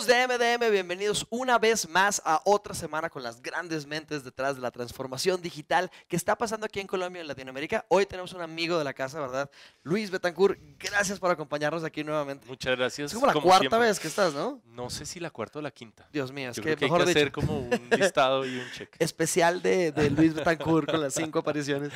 Amigos de MDM, bienvenidos una vez más a otra semana con las grandes mentes detrás de la transformación digital que está pasando aquí en Colombia y en Latinoamérica. Hoy tenemos un amigo de la casa, ¿verdad? Luis Betancourt, gracias por acompañarnos aquí nuevamente. Muchas gracias. Es como la cuarta vez que estás, ¿no? No sé si la cuarta o la quinta. Dios mío, es Yo que, creo que hay mejor que dicho, hacer como un listado y un check. especial de, de Luis Betancourt con las cinco apariciones.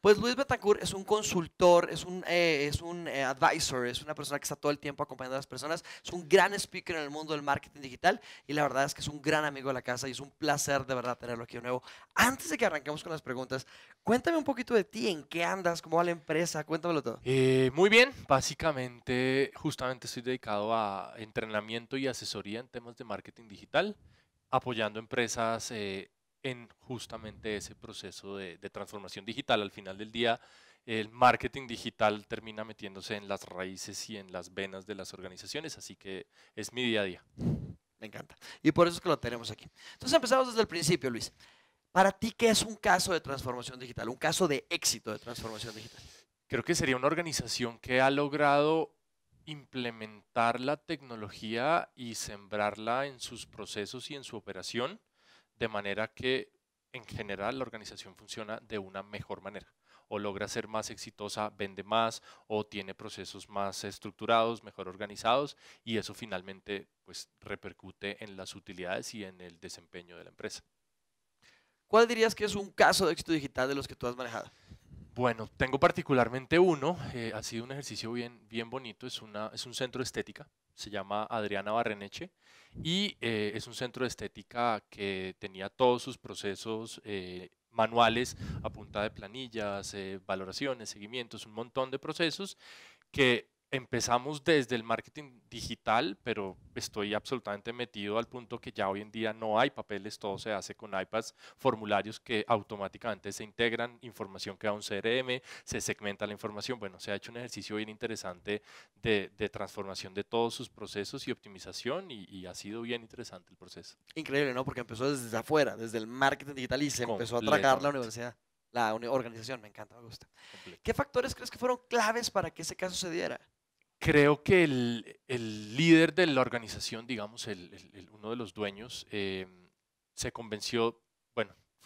Pues Luis Betancourt es un consultor, es un, eh, es un eh, advisor, es una persona que está todo el tiempo acompañando a las personas, es un gran speaker en el mundo del marketing digital y la verdad es que es un gran amigo de la casa y es un placer de verdad tenerlo aquí de nuevo. Antes de que arranquemos con las preguntas, cuéntame un poquito de ti, en qué andas, cómo va la empresa, cuéntamelo todo. Eh, muy bien, básicamente justamente estoy dedicado a entrenamiento y asesoría en temas de marketing digital, apoyando empresas eh, en justamente ese proceso de, de transformación digital. Al final del día, el marketing digital termina metiéndose en las raíces y en las venas de las organizaciones, así que es mi día a día. Me encanta. Y por eso es que lo tenemos aquí. Entonces empezamos desde el principio, Luis. Para ti, ¿qué es un caso de transformación digital? Un caso de éxito de transformación digital. Creo que sería una organización que ha logrado implementar la tecnología y sembrarla en sus procesos y en su operación, de manera que en general la organización funciona de una mejor manera o logra ser más exitosa, vende más o tiene procesos más estructurados, mejor organizados y eso finalmente pues repercute en las utilidades y en el desempeño de la empresa. ¿Cuál dirías que es un caso de éxito digital de los que tú has manejado? Bueno, tengo particularmente uno, eh, ha sido un ejercicio bien, bien bonito, es, una, es un centro de estética, se llama Adriana Barreneche y eh, es un centro de estética que tenía todos sus procesos eh, manuales a punta de planillas, eh, valoraciones, seguimientos, un montón de procesos que empezamos desde el marketing digital, pero estoy absolutamente metido al punto que ya hoy en día no hay papeles, todo se hace con iPads, formularios que automáticamente se integran, información que a un CRM, se segmenta la información. Bueno, se ha hecho un ejercicio bien interesante de, de transformación de todos sus procesos y optimización y, y ha sido bien interesante el proceso. Increíble, ¿no? Porque empezó desde afuera, desde el marketing digital y se empezó a tragar la universidad, la organización. Me encanta, me gusta. completo. ¿Qué factores crees que fueron claves para que ese caso se diera? Creo que el, el líder de la organización, digamos, el, el- uno de los dueños, eh, se convenció,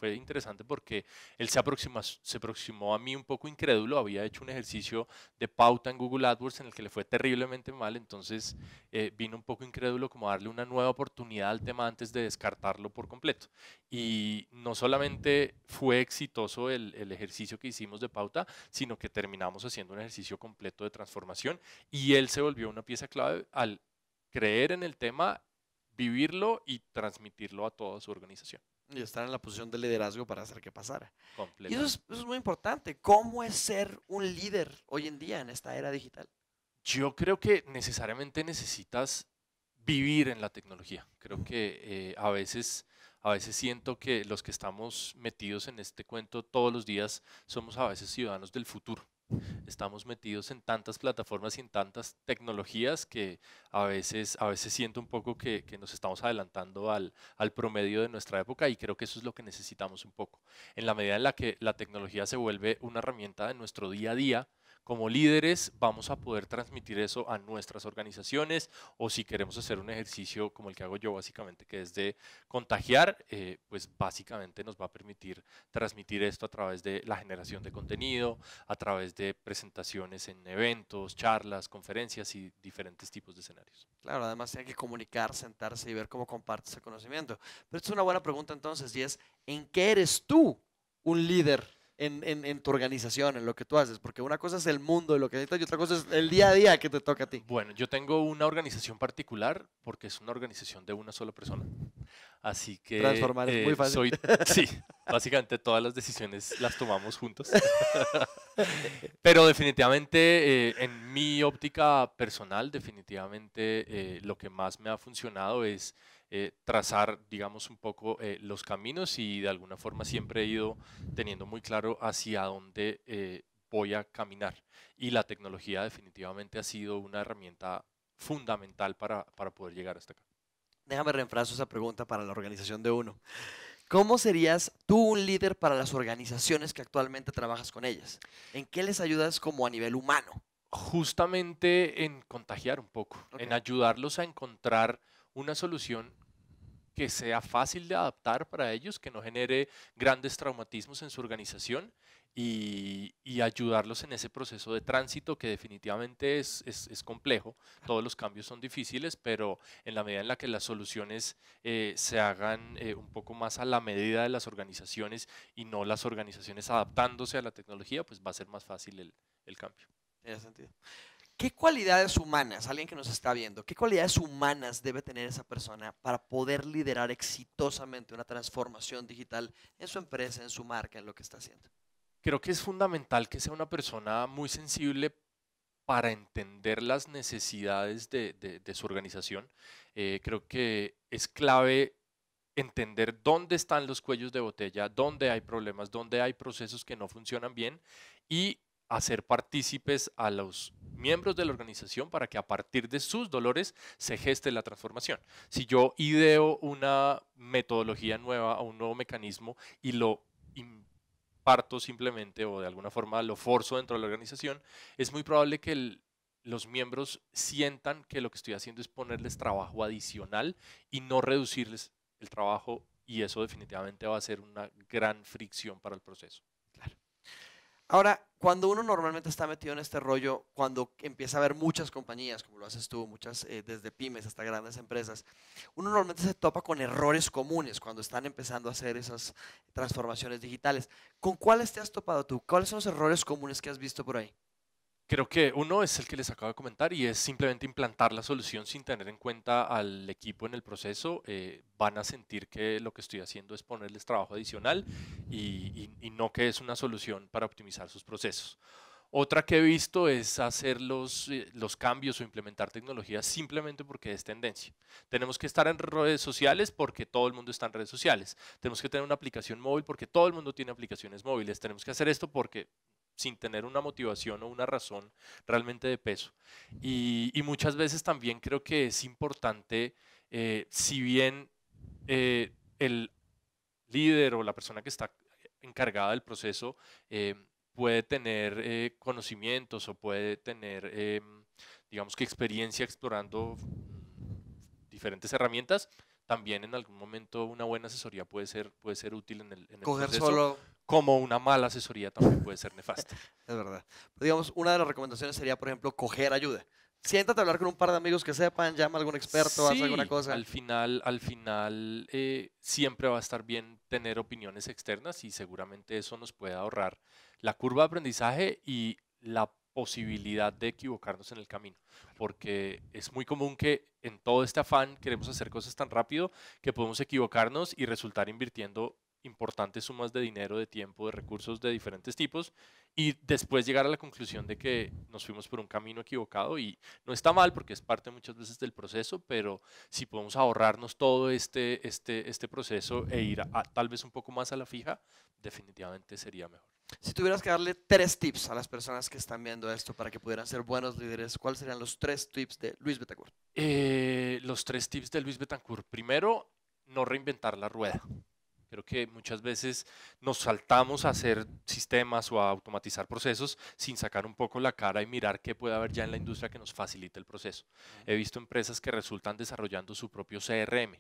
fue interesante porque él se aproximó, a mí un poco incrédulo, había hecho un ejercicio de pauta en Google AdWords en el que le fue terriblemente mal, entonces eh, vino un poco incrédulo como darle una nueva oportunidad al tema antes de descartarlo por completo. Y no solamente fue exitoso el ejercicio que hicimos de pauta, sino que terminamos haciendo un ejercicio completo de transformación y él se volvió una pieza clave al creer en el tema, vivirlo y transmitirlo a toda su organización. Y estar en la posición de liderazgo para hacer que pasara. Y eso completamente. es, eso es muy importante. ¿Cómo es ser un líder hoy en día en esta era digital? Yo creo que necesariamente necesitas vivir en la tecnología. Creo que eh, a veces, a veces siento que los que estamos metidos en este cuento todos los días somos a veces ciudadanos del futuro. Estamos metidos en tantas plataformas y en tantas tecnologías que a veces, a veces siento un poco que, que nos estamos adelantando al, al promedio de nuestra época y creo que eso es lo que necesitamos un poco. En la medida en la que la tecnología se vuelve una herramienta de nuestro día a día, como líderes vamos a poder transmitir eso a nuestras organizaciones o si queremos hacer un ejercicio como el que hago yo básicamente, que es de contagiar, eh, pues básicamente nos va a permitir transmitir esto a través de la generación de contenido, a través de presentaciones en eventos, charlas, conferencias y diferentes tipos de escenarios. Claro, además tiene que comunicar, sentarse y ver cómo compartes el conocimiento. Pero esta es una buena pregunta entonces y es, ¿en qué eres tú un líder en, en- en tu organización, en lo que tú haces? Porque una cosa es el mundo de lo que necesitas y otra cosa es el día a día que te toca a ti. Bueno, yo tengo una organización particular porque es una organización de una sola persona. Así que Transformar es muy eh, fácil. soy- sí, básicamente todas las decisiones las tomamos juntos. Pero definitivamente, eh, en mi óptica personal, definitivamente eh, lo que más me ha funcionado es eh, trazar, digamos, un poco eh, los caminos y de alguna forma siempre he ido teniendo muy claro hacia dónde eh, voy a caminar. Y la tecnología definitivamente ha sido una herramienta fundamental para, para poder llegar hasta acá. Déjame reemplazo esa pregunta para la organización de uno. ¿Cómo serías tú un líder para las organizaciones que actualmente trabajas con ellas? ¿En qué les ayudas como a nivel humano? Justamente en contagiar un poco, en Ok. ayudarlos a encontrar una solución que sea fácil de adaptar para ellos, que no genere grandes traumatismos en su organización y, ayudarlos en ese proceso de tránsito que definitivamente es, es, complejo. Todos los cambios son difíciles, pero en la medida en la que las soluciones eh, se hagan eh, un poco más a la medida de las organizaciones y no las organizaciones adaptándose a la tecnología, pues va a ser más fácil el, el cambio. Tiene sentido. ¿Qué cualidades humanas, alguien que nos está viendo, qué cualidades humanas debe tener esa persona para poder liderar exitosamente una transformación digital en su empresa, en su marca, en lo que está haciendo? Creo que es fundamental que sea una persona muy sensible para entender las necesidades de, su organización. Eh, creo que es clave entender dónde están los cuellos de botella, dónde hay problemas, dónde hay procesos que no funcionan bien y hacer partícipes a los miembros de la organización para que a partir de sus dolores se geste la transformación. Si yo ideo una metodología nueva o un nuevo mecanismo y lo imparto simplemente o de alguna forma lo forzo dentro de la organización, es muy probable que los miembros sientan que lo que estoy haciendo es ponerles trabajo adicional y no reducirles el trabajo y eso definitivamente va a ser una gran fricción para el proceso. Ahora, cuando uno normalmente está metido en este rollo, cuando empieza a haber muchas compañías, como lo haces tú, muchas eh, desde pymes hasta grandes empresas, uno normalmente se topa con errores comunes cuando están empezando a hacer esas transformaciones digitales. ¿Con cuáles te has topado tú? ¿Cuáles son los errores comunes que has visto por ahí? Creo que uno es el que les acabo de comentar y es simplemente implantar la solución sin tener en cuenta al equipo en el proceso. Eh, van a sentir que lo que estoy haciendo es ponerles trabajo adicional y, no que es una solución para optimizar sus procesos. Otra que he visto es hacer los, eh, los cambios o implementar tecnologías simplemente porque es tendencia. Tenemos que estar en redes sociales porque todo el mundo está en redes sociales. Tenemos que tener una aplicación móvil porque todo el mundo tiene aplicaciones móviles. Tenemos que hacer esto porque sin tener una motivación o una razón realmente de peso. Y, muchas veces también creo que es importante, eh, si bien eh, el líder o la persona que está encargada del proceso eh, puede tener conocimientos o puede tener, digamos que experiencia explorando diferentes herramientas, también en algún momento una buena asesoría puede ser, puede ser útil en el, en Coger solo como una mala asesoría también puede ser nefasta. es verdad. digamos, una de las recomendaciones sería, por ejemplo, coger ayuda. Siéntate a hablar con un par de amigos que sepan, llama a algún experto, haz alguna cosa. Al final, al final eh, siempre va a estar bien tener opiniones externas y seguramente eso nos puede ahorrar la curva de aprendizaje y la posibilidad de equivocarnos en el camino, porque es muy común que en todo este afán queremos hacer cosas tan rápido que podemos equivocarnos y resultar invirtiendo importantes sumas de dinero, de tiempo, de recursos de diferentes tipos y después llegar a la conclusión de que nos fuimos por un camino equivocado y no está mal porque es parte muchas veces del proceso, pero si podemos ahorrarnos todo este, este, este proceso e ir tal vez un poco más a la fija, definitivamente sería mejor. Si tuvieras que darle tres tips a las personas que están viendo esto para que pudieran ser buenos líderes, ¿cuáles serían los tres tips de Luis Betancourt? Eh, los tres tips de Luis Betancourt. Primero, no reinventar la rueda. Creo que muchas veces nos saltamos a hacer sistemas o a automatizar procesos sin sacar un poco la cara y mirar qué puede haber ya en la industria que nos facilite el proceso. He visto empresas que resultan desarrollando su propio CRM,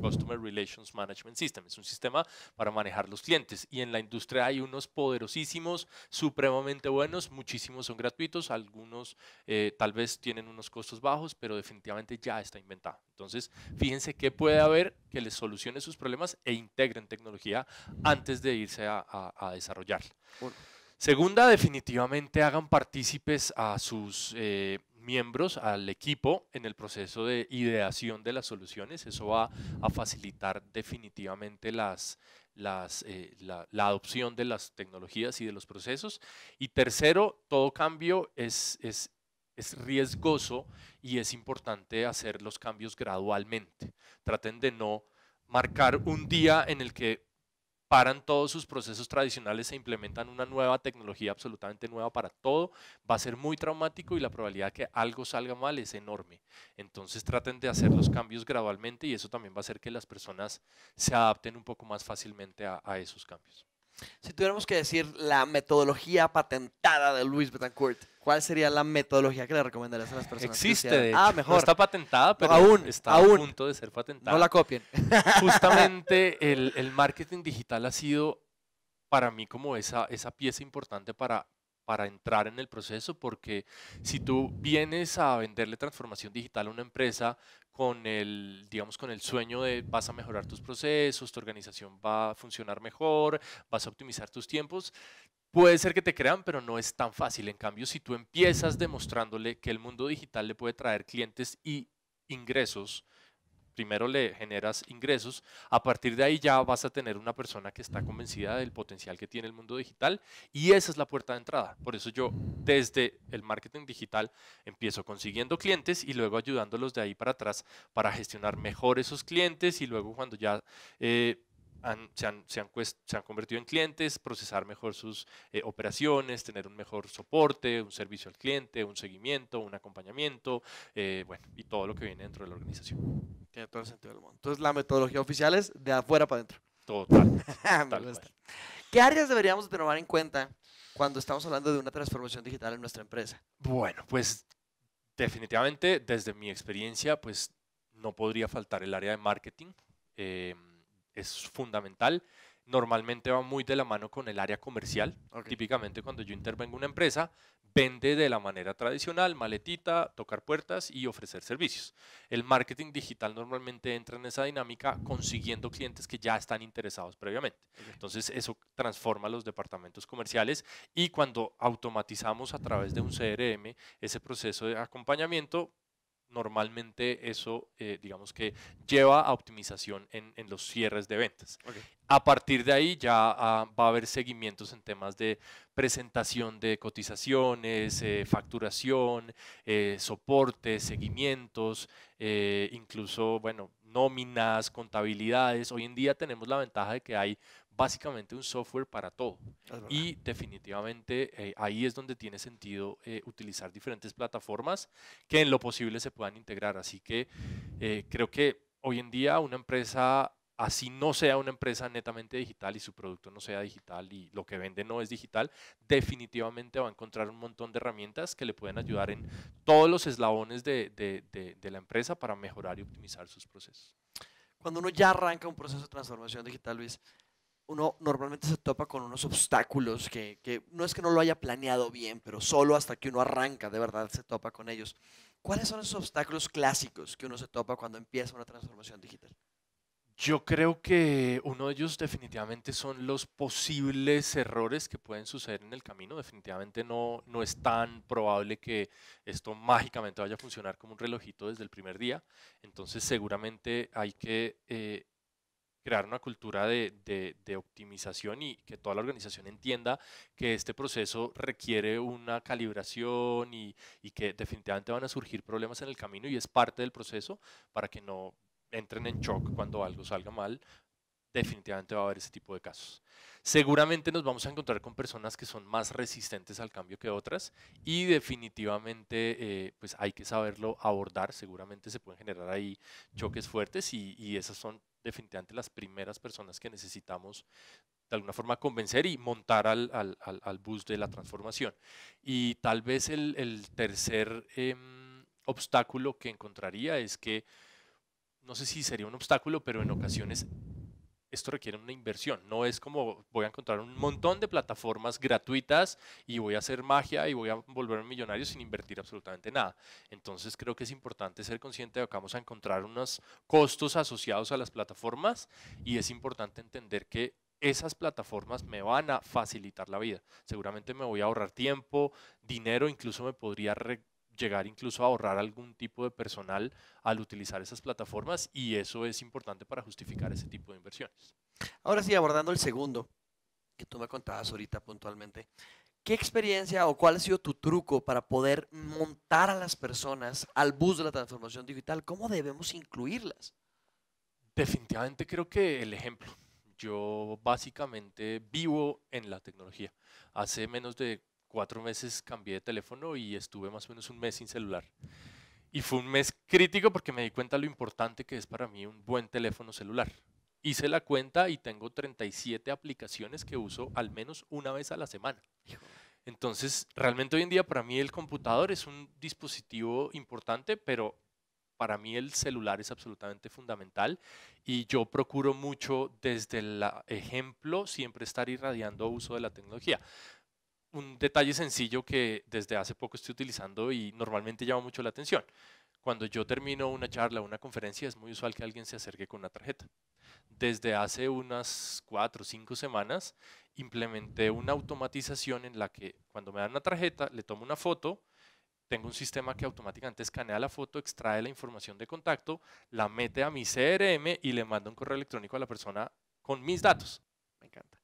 Customer Relations Management System. Es un sistema para manejar los clientes y en la industria hay unos poderosísimos, supremamente buenos, muchísimos son gratuitos, algunos eh, tal vez tienen unos costos bajos, pero definitivamente ya está inventado. Entonces, fíjense qué puede haber que les solucione sus problemas e integren tecnología antes de irse a, a, desarrollarla. Segunda, definitivamente hagan partícipes a sus eh, miembros, al equipo, en el proceso de ideación de las soluciones. Eso va a facilitar definitivamente las, las, eh, la, adopción de las tecnologías y de los procesos. Y tercero, todo cambio es, es, es riesgoso y es importante hacer los cambios gradualmente. Traten de no marcar un día en el que paran todos sus procesos tradicionales e implementan una nueva tecnología absolutamente nueva para todo, va a ser muy traumático y la probabilidad de que algo salga mal es enorme. Entonces traten de hacer los cambios gradualmente y eso también va a hacer que las personas se adapten un poco más fácilmente a, esos cambios. Si tuviéramos que decir la metodología patentada de Luis Betancourt, ¿cuál sería la metodología que le recomendarías a las personas? Existe, Ah, mejor. No está patentada, pero aún, está aún. a punto de ser patentada. No la copien. Justamente el, el marketing digital ha sido para mí como esa, esa pieza importante para, para entrar en el proceso, porque si tú vienes a venderle transformación digital a una empresa con el, digamos, con el sueño de vas a mejorar tus procesos, tu organización va a funcionar mejor, vas a optimizar tus tiempos, puede ser que te crean, pero no es tan fácil. En cambio, si tú empiezas demostrándole que el mundo digital le puede traer clientes y ingresos, primero le generas ingresos, a partir de ahí ya vas a tener una persona que está convencida del potencial que tiene el mundo digital y esa es la puerta de entrada. Por eso yo desde el marketing digital empiezo consiguiendo clientes y luego ayudándolos de ahí para atrás para gestionar mejor esos clientes y luego cuando ya... eh, han- se, han, se han se han convertido en clientes, procesar mejor sus eh, operaciones, tener un mejor soporte, un servicio al cliente, un seguimiento, un acompañamiento, eh, bueno, y todo lo que viene dentro de la organización. Tiene todo el sentido del mundo. Entonces, la metodología oficial es de afuera para adentro. Total. ¿Qué áreas deberíamos de tomar en cuenta cuando estamos hablando de una transformación digital en nuestra empresa? Bueno, pues definitivamente desde mi experiencia, pues no podría faltar el área de marketing. eh, es fundamental. Normalmente va muy de la mano con el área comercial. Típicamente cuando yo intervengo en una empresa, vende de la manera tradicional, maletita, tocar puertas y ofrecer servicios. El marketing digital normalmente entra en esa dinámica consiguiendo clientes que ya están interesados previamente. Entonces eso transforma los departamentos comerciales y cuando automatizamos a través de un CRM ese proceso de acompañamiento, normalmente eso, eh, digamos que lleva a optimización en, en los cierres de ventas. A partir de ahí ya ah, va a haber seguimientos en temas de presentación de cotizaciones, eh, facturación, eh, soporte, seguimientos, incluso, bueno, nóminas, contabilidades. Hoy en día tenemos la ventaja de que hay básicamente un software para todo. Y definitivamente eh, ahí es donde tiene sentido eh, utilizar diferentes plataformas que en lo posible se puedan integrar. Así que eh, creo que hoy en día una empresa, así no sea una empresa netamente digital y su producto no sea digital y lo que vende no es digital, definitivamente va a encontrar un montón de herramientas que le pueden ayudar en todos los eslabones de, de- de- de la empresa para mejorar y optimizar sus procesos. Cuando uno ya arranca un proceso de transformación digital, Luis, uno normalmente se topa con unos obstáculos que, que no es que no lo haya planeado bien, pero solo hasta que uno arranca de verdad se topa con ellos. ¿Cuáles son esos obstáculos clásicos que uno se topa cuando empieza una transformación digital? Yo creo que uno de ellos definitivamente son los posibles errores que pueden suceder en el camino. Definitivamente no, no es tan probable que esto mágicamente vaya a funcionar como un relojito desde el primer día. Entonces seguramente hay que eh, crear una cultura de, de- de optimización y que toda la organización entienda que este proceso requiere una calibración y, y que definitivamente van a surgir problemas en el camino y es parte del proceso para que no entren en shock cuando algo salga mal, definitivamente va a haber ese tipo de casos. Seguramente nos vamos a encontrar con personas que son más resistentes al cambio que otras y definitivamente eh, pues hay que saberlo abordar. Seguramente se pueden generar ahí choques fuertes y, y esas son definitivamente las primeras personas que necesitamos de alguna forma convencer y montar al, al- al- bus de la transformación. Y tal vez el, el tercer em, obstáculo que encontraría es que no sé si sería un obstáculo, pero en ocasiones esto requiere una inversión. No es como voy a encontrar un montón de plataformas gratuitas y voy a hacer magia y voy a volverme millonario sin invertir absolutamente nada. Entonces creo que es importante ser consciente de que vamos a encontrar unos costos asociados a las plataformas y es importante entender que esas plataformas me van a facilitar la vida. Seguramente me voy a ahorrar tiempo, dinero, incluso me podría llegar incluso a ahorrar algún tipo de personal al utilizar esas plataformas y eso es importante para justificar ese tipo de inversiones. Ahora sí, abordando el segundo, que tú me contabas ahorita puntualmente. ¿Qué experiencia o cuál ha sido tu truco para poder montar a las personas al bus de la transformación digital? ¿Cómo debemos incluirlas? Definitivamente creo que el ejemplo. Yo básicamente vivo en la tecnología. Hace menos de cuatro meses cambié de teléfono y estuve más o menos un mes sin celular. Y fue un mes crítico porque me di cuenta lo importante que es para mí un buen teléfono celular. hice la cuenta y tengo 37 aplicaciones que uso al menos una vez a la semana. Entonces, realmente hoy en día para mí el computador es un dispositivo importante, pero para mí el celular es absolutamente fundamental y yo procuro mucho desde el ejemplo siempre estar irradiando uso de la tecnología. Un detalle sencillo que desde hace poco estoy utilizando y normalmente llama mucho la atención. Cuando yo termino una charla o una conferencia es muy usual que alguien se acerque con una tarjeta. Desde hace unas cuatro o cinco semanas implementé una automatización en la que cuando me dan una tarjeta le tomo una foto, tengo un sistema que automáticamente escanea la foto, extrae la información de contacto, la mete a mi CRM y le manda un correo electrónico a la persona con mis datos. Me encanta.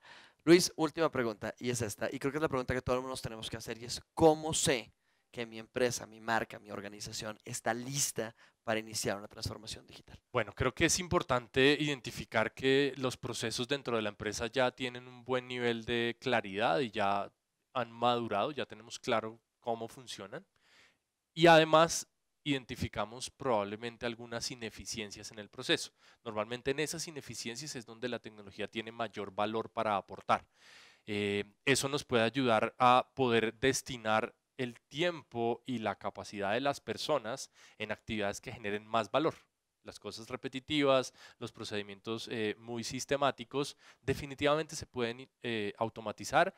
Luis, última pregunta, y es esta, y creo que es la pregunta que todos nos tenemos que hacer, y es, ¿cómo sé que mi empresa, mi marca, mi organización está lista para iniciar una transformación digital? Bueno, creo que es importante identificar que los procesos dentro de la empresa ya tienen un buen nivel de claridad y ya han madurado, ya tenemos claro cómo funcionan. Y además identificamos probablemente algunas ineficiencias en el proceso. Normalmente en esas ineficiencias es donde la tecnología tiene mayor valor para aportar. Eh, eso nos puede ayudar a poder destinar el tiempo y la capacidad de las personas en actividades que generen más valor. Las cosas repetitivas, los procedimientos eh, muy sistemáticos, definitivamente se pueden eh, automatizar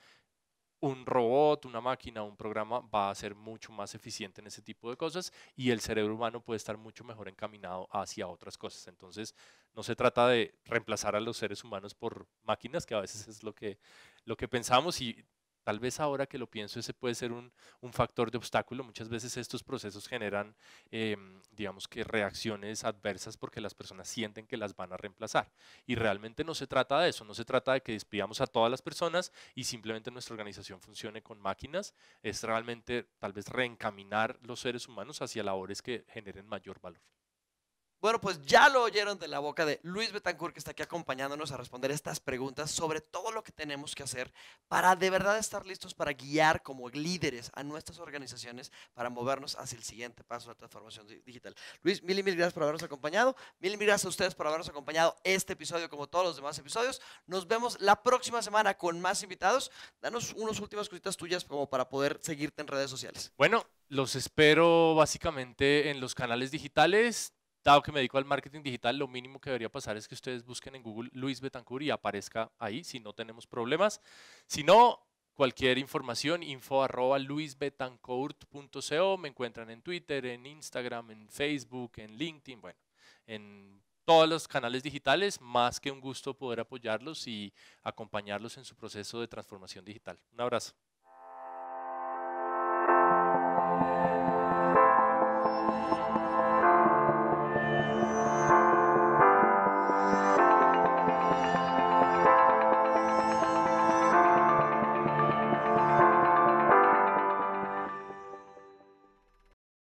un robot, una máquina, un programa va a ser mucho más eficiente en ese tipo de cosas y el cerebro humano puede estar mucho mejor encaminado hacia otras cosas. Entonces, no se trata de reemplazar a los seres humanos por máquinas, que a veces es lo que, lo que pensamos y Tal vez ahora que lo pienso, ese puede ser un, factor de obstáculo. Muchas veces estos procesos generan, em, digamos que reacciones adversas porque las personas sienten que las van a reemplazar. Y realmente no se trata de eso, no se trata de que despidamos a todas las personas y simplemente nuestra organización funcione con máquinas. Es realmente tal vez reencaminar los seres humanos hacia labores que generen mayor valor. Bueno, pues ya lo oyeron de la boca de Luis Betancourt, que está aquí acompañándonos a responder estas preguntas sobre todo lo que tenemos que hacer para de verdad estar listos para guiar como líderes a nuestras organizaciones para movernos hacia el siguiente paso de la transformación digital. Luis, mil y mil gracias por habernos acompañado. Mil y mil gracias a ustedes por habernos acompañado este episodio, como todos los demás episodios. Nos vemos la próxima semana con más invitados. Danos unas últimas cositas tuyas como para poder seguirte en redes sociales. Bueno, los espero básicamente en los canales digitales Dado que me dedico al marketing digital, lo mínimo que debería pasar es que ustedes busquen en Google Luis Betancourt y aparezca ahí si no tenemos problemas. Si no, cualquier información, info arroba luisbetancourt.co, me encuentran en Twitter, en Instagram, en Facebook, en LinkedIn, bueno, en todos los canales digitales, más que un gusto poder apoyarlos y acompañarlos en su proceso de transformación digital. Un abrazo.